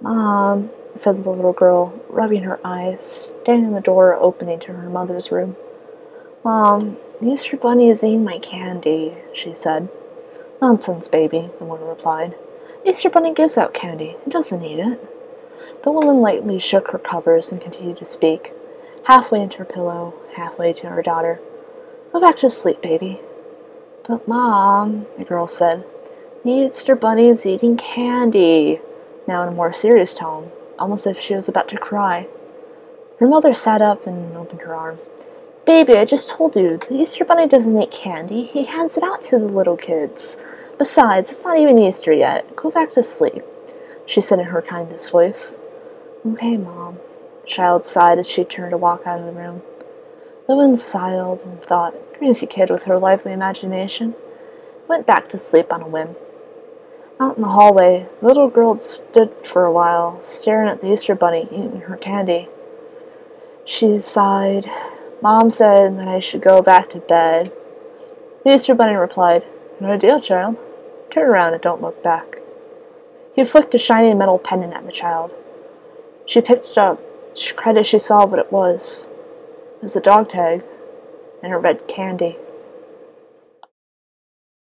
Mom, said the little girl, rubbing her eyes, standing in the door opening to her mother's room. Mom, the Easter Bunny is eating my candy, she said. Nonsense, baby, the woman replied. Easter Bunny gives out candy. It doesn't eat it. The woman lightly shook her covers and continued to speak, halfway into her pillow, halfway to her daughter. Go back to sleep, baby. But, Mom, the girl said, the Easter Bunny is eating candy, now in a more serious tone, almost as if she was about to cry. Her mother sat up and opened her arm. Baby, I just told you, the Easter Bunny doesn't eat candy. He hands it out to the little kids. Besides, it's not even Easter yet. Go back to sleep, she said in her kindest voice. Okay, Mom. The child sighed as she turned to walk out of the room. The woman sighed and thought, crazy kid with her lively imagination, went back to sleep on a whim. Out in the hallway, the little girl stood for a while, staring at the Easter Bunny eating her candy. She sighed. Mom said that I should go back to bed. The Easter Bunny replied, No deal, child. Turn around and don't look back. He flicked a shiny metal pendant at the child. She picked it up. She cried as she saw what it was. It was a dog tag and a red candy.